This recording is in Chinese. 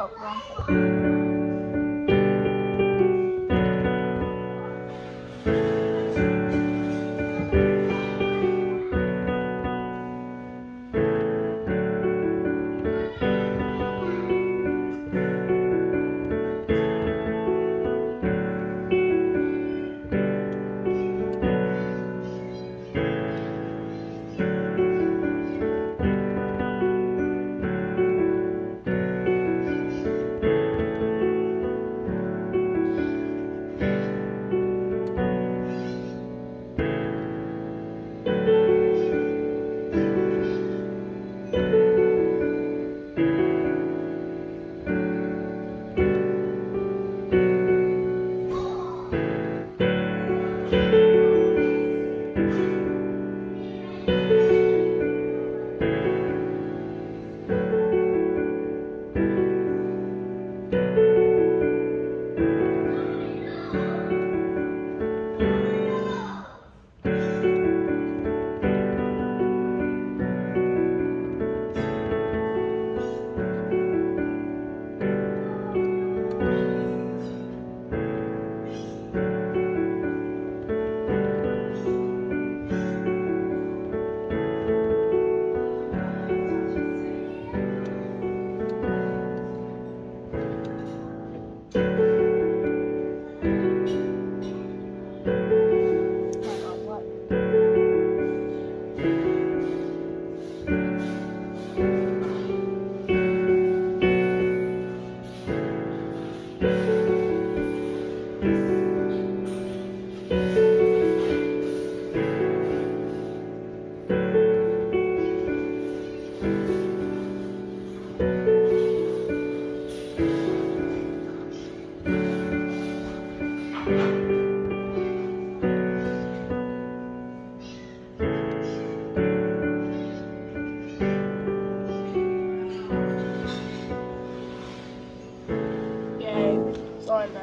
丑妆。November.